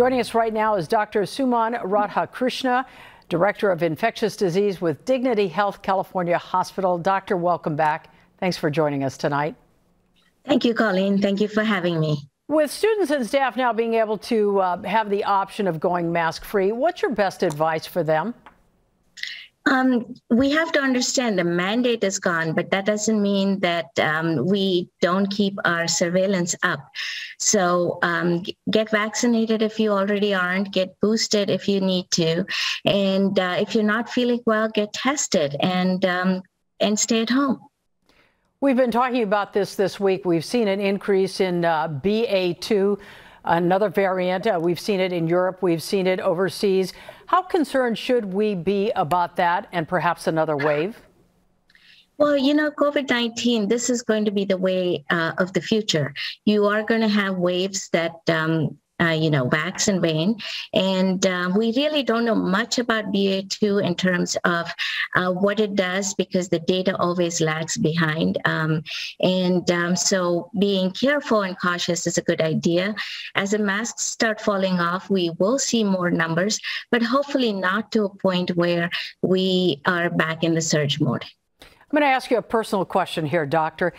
Joining us right now is Dr. Suman Radhakrishna, Director of Infectious Disease with Dignity Health California Hospital. Doctor, welcome back. Thanks for joining us tonight. Thank you, Colleen. Thank you for having me. With students and staff now being able to uh, have the option of going mask free, what's your best advice for them? Um, we have to understand the mandate is gone, but that doesn't mean that um, we don't keep our surveillance up. So um, get vaccinated if you already aren't, get boosted if you need to, and uh, if you're not feeling well, get tested and um, and stay at home. We've been talking about this this week. We've seen an increase in uh, BA2 another variant. Uh, we've seen it in Europe. We've seen it overseas. How concerned should we be about that and perhaps another wave? Well, you know, COVID 19, this is going to be the way uh, of the future. You are going to have waves that um, uh, you know, wax and wane. And uh, we really don't know much about BA2 in terms of uh, what it does because the data always lags behind. Um, and um, so being careful and cautious is a good idea. As the masks start falling off, we will see more numbers, but hopefully not to a point where we are back in the surge mode. I'm going to ask you a personal question here, doctor.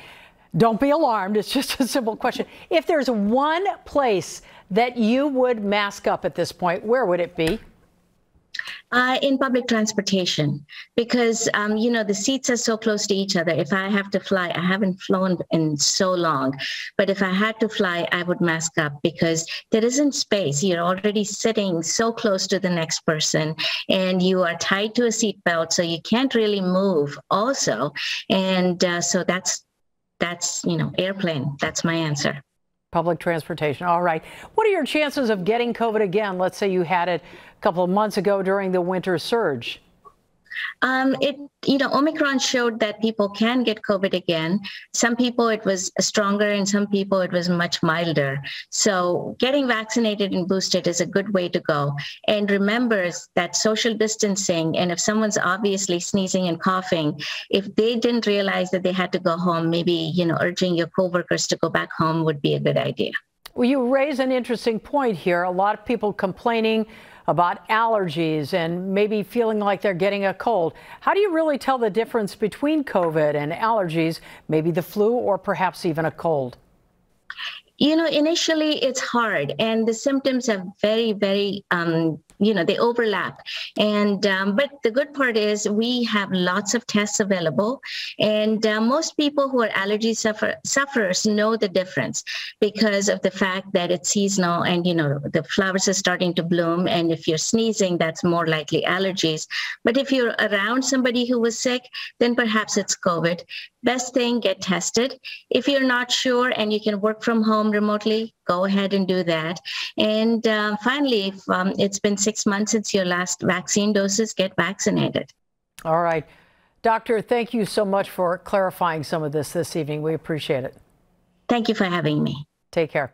Don't be alarmed. It's just a simple question. If there's one place that you would mask up at this point, where would it be? Uh, in public transportation, because um, you know the seats are so close to each other. If I have to fly, I haven't flown in so long, but if I had to fly, I would mask up because there isn't space. You're already sitting so close to the next person, and you are tied to a seat belt, so you can't really move. Also, and uh, so that's that's you know airplane. That's my answer. Public transportation. All right. What are your chances of getting COVID again? Let's say you had it a couple of months ago during the winter surge. Um, it, you know, Omicron showed that people can get COVID again. Some people it was stronger, and some people it was much milder. So, getting vaccinated and boosted is a good way to go. And remember that social distancing, and if someone's obviously sneezing and coughing, if they didn't realize that they had to go home, maybe you know, urging your coworkers to go back home would be a good idea. Well, you raise an interesting point here. A lot of people complaining about allergies and maybe feeling like they're getting a cold. How do you really tell the difference between COVID and allergies, maybe the flu or perhaps even a cold? You know, initially it's hard, and the symptoms are very, very um, you know they overlap. And um, but the good part is we have lots of tests available. And uh, most people who are allergy suffer- sufferers know the difference because of the fact that it's seasonal and you know the flowers are starting to bloom. And if you're sneezing that's more likely allergies. But if you're around somebody who was sick then perhaps it's covid best thing get tested if you're not sure and you can work from home remotely go ahead and do that and uh, finally if um, it's been six months since your last vaccine doses, get vaccinated. All right. Doctor, thank you so much for clarifying some of this this evening. We appreciate it. Thank you for having me. Take care.